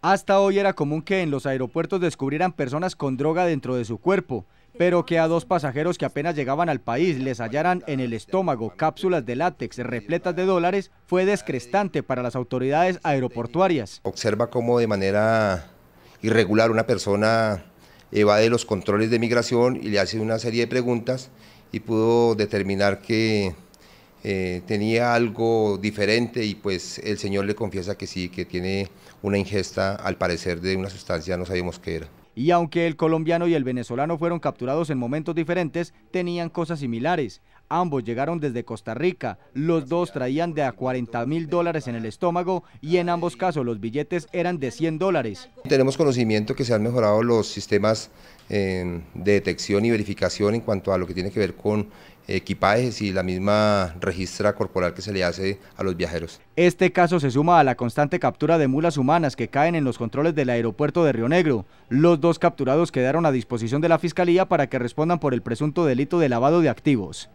Hasta hoy era común que en los aeropuertos descubrieran personas con droga dentro de su cuerpo, pero que a dos pasajeros que apenas llegaban al país les hallaran en el estómago cápsulas de látex repletas de dólares fue descrestante para las autoridades aeroportuarias. Observa cómo de manera irregular una persona evade los controles de migración y le hace una serie de preguntas y pudo determinar que eh, tenía algo diferente y pues el señor le confiesa que sí, que tiene una ingesta al parecer de una sustancia, no sabíamos qué era. Y aunque el colombiano y el venezolano fueron capturados en momentos diferentes, tenían cosas similares. Ambos llegaron desde Costa Rica, los dos traían de a 40 mil dólares en el estómago y en ambos casos los billetes eran de 100 dólares. Tenemos conocimiento que se han mejorado los sistemas eh, de detección y verificación en cuanto a lo que tiene que ver con equipajes y la misma registra corporal que se le hace a los viajeros. Este caso se suma a la constante captura de mulas humanas que caen en los controles del aeropuerto de Río Negro. Los dos capturados quedaron a disposición de la Fiscalía para que respondan por el presunto delito de lavado de activos.